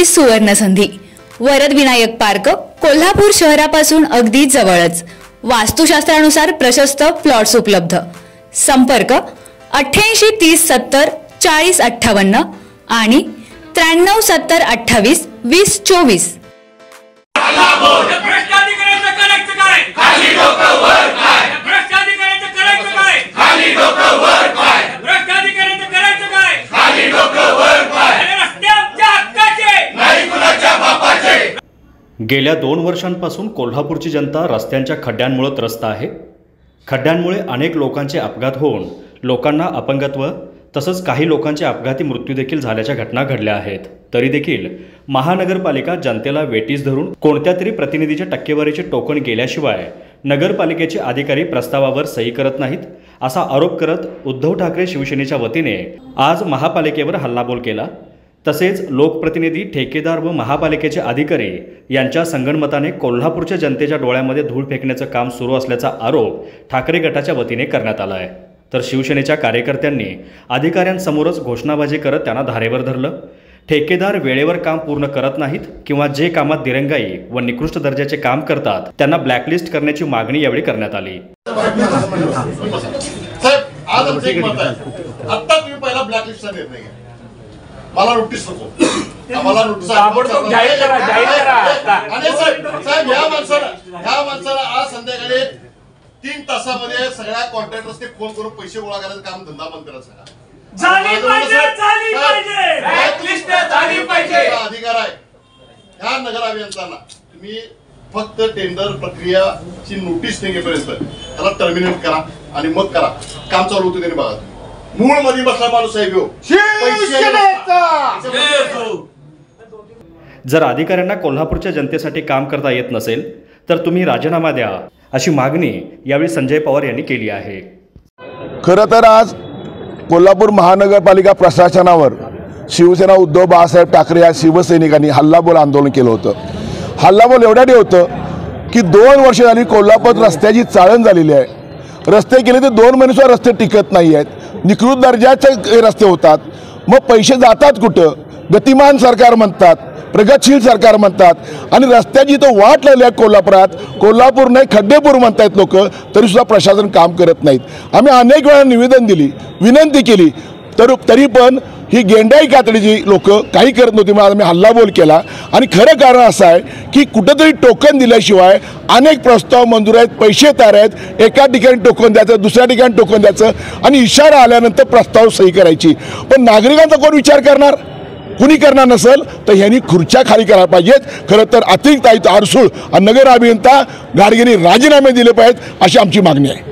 ही सुवर्ण संधी वरद विनायक पार्क कोल्हापूर शहरापासून अगदी जवळच. वास्तुशास्त्रानुसार प्रशस्त प्लॉट्स उपलब्ध. संपर्क अठ्ठ्याऐंशी तीस सत्तर चाळीस अठ्ठावन्न आणि त्र्याण्णव सत्तर अठ्ठावीस वीस चोवीस. गेल्या दोन वर्षांपासून कोल्हापूरची जनता रस्त्यांच्या खड्ड्यांमुळे त्रस्त आहे. खड्ड्यांमुळे अनेक लोकांचे अपघात होऊन लोकांना अपंगत्व तसंच काही लोकांचे अपघाती मृत्यूदेखील झाल्याच्या घटना घडल्या आहेत. तरी देखील महानगरपालिका जनतेला वेटीस धरून कोणत्या तरी प्रतिनिधीच्या टक्केवारीचे टोकन गेल्याशिवाय नगरपालिकेचे अधिकारी प्रस्तावावर सही करत नाहीत असा आरोप करत उद्धव ठाकरे शिवसेनेच्या वतीने आज महापालिकेवर हल्लाबोल केला. तसेच लोकप्रतिनिधी ठेकेदार व महापालिकेचे अधिकारी यांच्या संगणमताने कोल्हापूरच्या जनतेच्या डोळ्यामध्ये धूळ फेकण्याचं काम सुरू असल्याचा आरोप ठाकरे गटाच्या वतीने करण्यात आला आहे तर शिवसेनेच्या कार्यकर्त्यांनी अधिकाऱ्यांसमोरच घोषणाबाजी करत त्यांना धारेवर धरलं. ठेकेदार वेळेवर काम पूर्ण करत नाहीत किंवा जे कामात दिरंगाई व निकृष्ट दर्जाचे काम करतात त्यांना ब्लॅकलिस्ट करण्याची मागणी यावेळी करण्यात आली. आज आमचं एक मत आहे. आता तुम्ही पहिला ब्लॅकलिस्टचा निर्णय घ्या. मला नोटीस नको. आम्हाला नोटीस ताबडतोब जाहीर करा, जाहीर करा. आणि साहेब साहेब ह्या माणसाला ह्या माणसाला आज संध्याकाळी तीन तासामध्ये सगळ्या कॉन्ट्रॅक्टर्सने फोन करून पैसे गोळा करायचं काम धंदा बंद करा सगळा. झाली पाहिजे झाली साहेब, पाहिजे. ब्लॅकलिस्ट झाली पाहिजे. तुमचा अधिकार आहे. ह्या नगर अभियंत्यांना तुम्ही फक्त टेंडर प्रक्रियाची नोटीस निघेपर्यंत त्याला टर्मिनेट करा आणि मग करा. काम चालू होतं त्याने बघा. मूळमध्ये बसला माणूस साहेब जर अधिकाऱ्यांना कोल्हापूरच्या जनतेसाठी काम करता येत नसेल तर तुम्ही राजीनामा द्या अशी मागणी यावेळी संजय पवार यांनी केली आहे. खरं तर आज कोल्हापूर महानगरपालिका प्रशासनावर शिवसेना उद्धव बाळासाहेब ठाकरे या शिवसैनिकांनी हल्लाबोल आंदोलन केलं होतं. हल्लाबोल एवढ्याने होतं की दोन वर्ष झाली कोल्हापूर रस्त्याची चाळण झालेली आहे. रस्ते केले तर दोन महिनेसुद्धा रस्ते टिकत नाही आहेत निकृत दर्जाचे रस्ते होतात. मग पैसे जातात कुठं? गतिमान सरकार म्हणतात प्रगतशील सरकार म्हणतात आणि रस्त्याची तो वाट लागली आहे कोल्हापुरात. कोल्हापूर नाही खड्डेपूर म्हणतायत लोक तरीसुद्धा प्रशासन काम करत नाहीत. आम्ही अनेक वेळा निवेदन दिली विनंती केली तर तरी पण ही गेंडाई कातडीची लोक काही करत नव्हती मग आम्ही हल्लाबोल केला. आणि खरं कारण असं आहे की कुठंतरी टोकन दिल्याशिवाय अनेक प्रस्ताव मंजूर आहेत पैसे तयार आहेत. एका ठिकाणी टोकन द्यायचं दुसऱ्या ठिकाणी टोकन द्यायचं आणि इशारा आल्यानंतर प्रस्ताव सही करायची. पण नागरिकांचा कोण विचार करणार? कुणी करणार नसेल तर ह्यांनी खुर्च्या खाली करायला पाहिजेत. खरं तर अतिरिक्त आयुक्त आरसूळ आणि नगर अभियंता गाडगेंनी राजीनामे दिले पाहिजेत अशी आमची मागणी आहे.